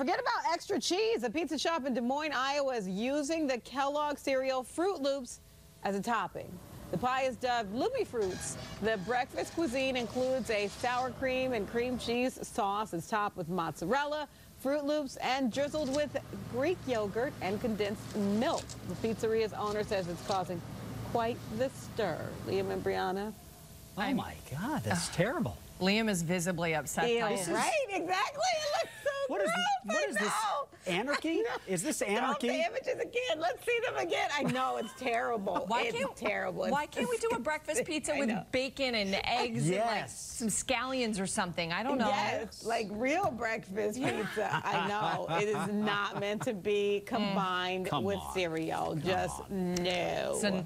Forget about extra cheese. A pizza shop in Des Moines, Iowa is using the Kellogg cereal Froot Loops as a topping. The pie is dubbed Loopy Fruits. The breakfast cuisine includes a sour cream and cream cheese sauce. It's topped with mozzarella, Froot Loops, and drizzled with Greek yogurt and condensed milk. The pizzeria's owner says it's causing quite the stir. Liam and Brianna. Oh my God, that's terrible. Liam is visibly upset Ew, by right? it. Exactly. It looks What is gross. what I is this anarchy? I know. Is this Don't anarchy? the images again. Let's see them again. I know it's terrible. Why it's can't, terrible. Why It's can't we do a breakfast pizza with bacon and eggs and like some scallions or something? I don't know. Yes, like real breakfast pizza. I know it is not meant to be mm. combined Come with on. cereal. Just no. So